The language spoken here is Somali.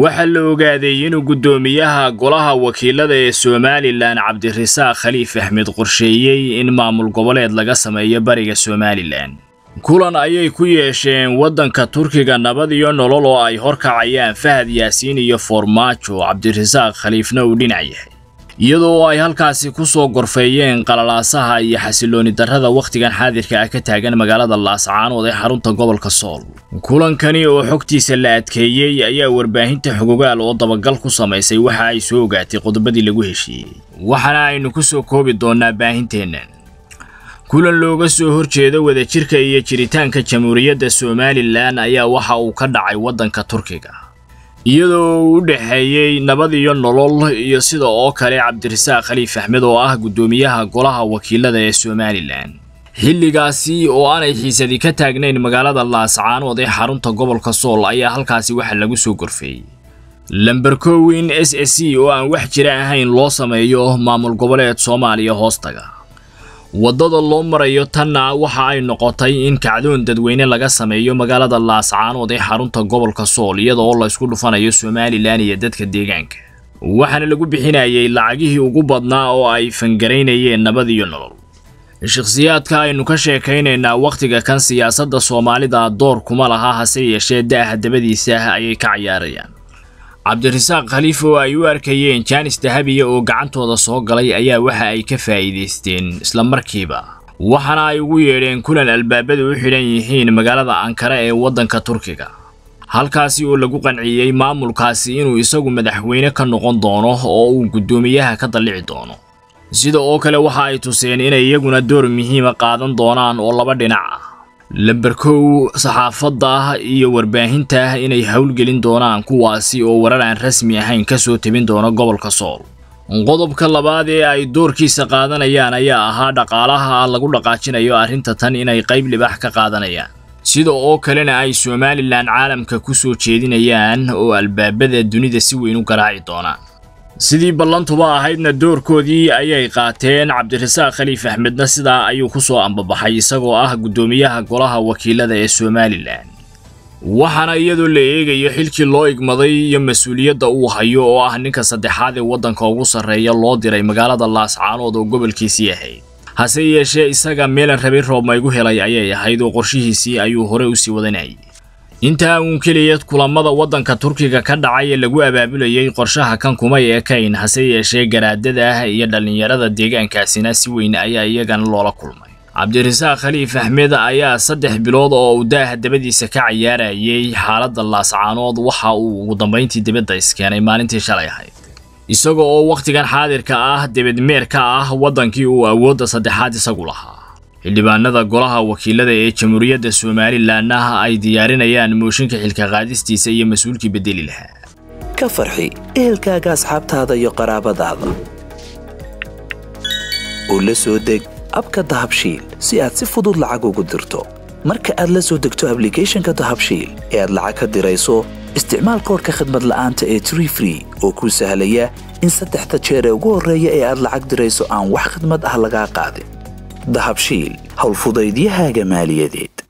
waxaa la ogaaday inuu guddoomiyaha golaha wakiilada ee somalilan cabdirasaaq khaliif axmed qorsheeyey in maamul goboleed laga sameeyo bariga somalilan kulan ayay ku yeesheen waddanka turkiga nabad iyo nolol oo ay horkacayaan fahad yaasiin iyo foormaajo cabdirasaaq khaliifna uu dhinac yahay iyadoo ay halkaasi ku soo gorfeeyeen qalalaasaha iyo xasilooni darrada wakhtigan xaadirka ah ka taagan magaalada laascaanood ee xarunta gobolka sool. Kulankani oo xogtiisa la adkeeyey ayaa warbaahinta xogogaal oo dabagal ku samaysay waxa ay soo ogaatay qodobadii lagu heshiiyey. Waxaana aynu ku soo koobi doonnaa baahinteennan kulan looga soo horjeedo wadajirka iyo jiritaanka jamhuuriyadda somalilan ayaa waxa uu ka dhacay waddanka turkiga iyadoo u dhexeeyey nabad iyo nolol iyo sida oo kale cabdirasaaq khaliif axmed oo ah guddoomiyaha golaha wakiilada ee somalilan xilligaasi oo aanay xiisadi ka taagnayn magaalada laascaanood ee xarunta gobolka sool ayaa halkaasi waxa lagu soo gorfeeyey lamber kowin s s c oo aan wax jira ahayn loo sameeyo maamul goboleed soomaaliya hoostaga waddada loo marayo tanna waxa ay noqotay in kacdoon dadweyne laga sameeyo magaalada laascaanood ee xarunta gobolka sool iyada oo la isku dhufanayo somalilan iyo dadka deegaanka. Waxaana lagu bixinayay lacagihii ugu badnaa oo ay fangaraynayeen nabad iyo nolol. Shakhsiyaadka aynu ka sheekaynaynaa wakhtiga kan siyaasadda soomaalida door kuma laha hase yeeshee da'aha dabadiisa ayay ka cayaarayaan cabdirasaaq khaliif oo ay u arkayeen jaanis dahabiya oo gacantooda soo galay ayaa waxa ay ka faa'iidaysteen isla markiiba. Waxaana ay ugu yeedheen kulan albaabada u xidhan yihiin magaalada ankara ee waddanka turkiga. Halkaasi oo lagu qanciyey maamulkaasi inuu isagu madaxweyne ka noqon doono oo uu guddoomiyaha ka dallici doono. Sida oo kale waxa ay tuseen inay iyaguna door muhiima qaadan doonaan oo laba dhinac ah lamber kow saxaafadda iyo warbaahinta inay howlgelin doonaan kuwaasi oo warar aan rasmi ahayn ka soo tebin doono gobolka sool. Qodobka labaad ee ay doorkiisa qaadanayaan ayaa ahaa dhaqaalaha lagu dhaqaajinayo arrinta tan inay qayb libax ka qaadanayaan. Sida oo kalena ay somalilan caalamka ku soo jeedinayaan oo albaabada dunida si weyn u garaaci doonaan sidii ballantuba ahaydna doorkoodii ayay qaateen cabdirasaaq khaliif axmedna sidaa ayuu ku soo ambabaxay isagoo ah guddoomiyaha golaha wakiilada ee somalilan waxaana iyadoo la eegayo xilkii loo igmaday iyo mas'uuliyadda uu hayo oo ah ninka saddexaad ee waddanka ugu sarreeya loo diray magaalada laascaanood oo gobolkiisii ahayd. Hase yeeshee isaga meelan rabin roob maygu helay ayay ahayd oo qorshihiisii ayuu hore u sii wadanayay intaa uun keliya kulamada waddanka turkiga ka dhacay ee lagu abaabulayay qorshaha kan kumay ekayn hase yeeshee garaadada iyo dhallinyarada deegaankaasina si weyn ayaa iyagana loola kulmay. Cabdirasaaq khaliif axmed ayaa saddex bilood oo uu daaha dabadiisa ka cayaarayay xaaladda laascaanood waxa uu ugu dambayntii dibadda iskeenay maalintii shalay ahayd. Isaga oo wakhtigan xaadirka ah debedmeer ka ah waddankii uu awoodda saddexaad isagu lahaa xildhibaanada golaha wakiilada ee jamhuuriyadda somalilanna ay diyaarinayaan mooshinka xilka qaadistiisa iyo mas'uulkii bedeli lahaa. Ka farxi ehelkaaga asxaabtaada iyo qaraabadaada. Oo la soo deg abka dahabshiil si aad si fudud lacag ugu dirto. Marka aad la soo degto ablicathonka dahabshiil ee aad lacag ka dirayso isticmaal koorka khadmad la'aanta ee tree free oo kuu sahlaya in saddexda jeer ee ugu horreeya ee aad lacag dirayso aan wax khadmad ah lagaa qaadin دهبشيل هول دی جمال دێت